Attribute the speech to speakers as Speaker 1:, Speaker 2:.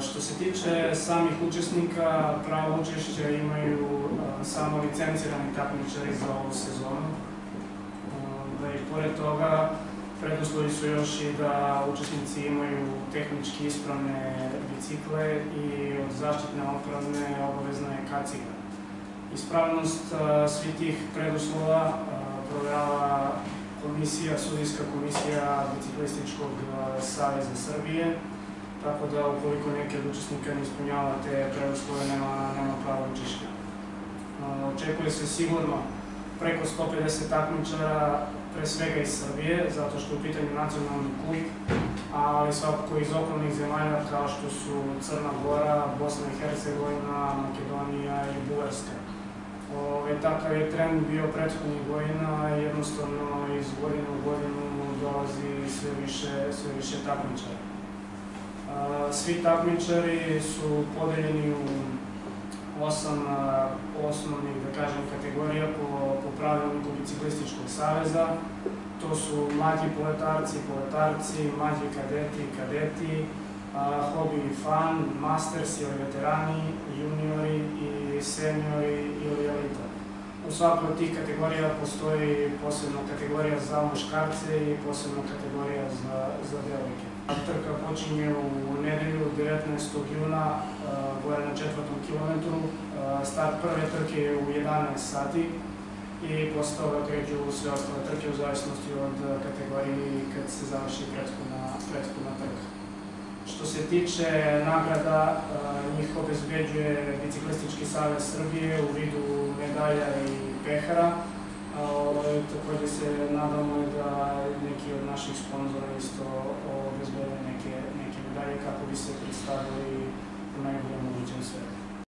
Speaker 1: Što se tiče samih učesnika, pravo učešća imaju samo licencirani takmičari za ovu sezonu. Da i pored toga, preduslovi su još i da učesnici imaju tehnički ispravne bicikle i od zaštitne opreme obavezna je kaciga. Ispravnost svih tih preduslova a, provjerava komisija, sudijska komisija Biciklističkog a, saveza Srbije, tako da ukoliko neki od učesnika ne ispunjava te preduslove nema, nema pravo učešća. A, Očekuje se sigurno preko 150 takmičara, pre svega iz Srbije, zato što je u pitanju nacionalni kup, ali svakako iz okolnih zemalja kao što su Crna Gora, Bosna i Hercegovina, Makedonija i Bugarska. Ove, takav je trend bio prethodnih godina, jednostavno iz godine u godinu dolazi sve više, sve više takmičara. Svi takmičari su podeljeni u osam osnovnih, da kažem, kategorija po, po pravilniku Biciklističkog saveza. To su mlađi poletarci, poletarci, mlađi kadeti, kadeti, hobi i fan, masters ili veterani, juniori i seniori ili. U svakoj od tih kategorija postoji posebna kategorija za muškarce i posebna kategorija za, za devojke. Trka počinje u nedelju 19. juna, gore na četvrtom kilometru. Start prve trke je u 11 sati i posle toga kreću sve ostale trke u zavisnosti od kategorije kad se završi prethodna, prethodna trka. Što se tiče nagrada, njih obezbeđuje Biciklistički savjez Srbije u vidu medalja i pehara. Ovaj, takođe se nadamo da neki od naših sponzora isto obezbede neke, neke medalje kako bi se predstavili u najboljem mogućem svetu.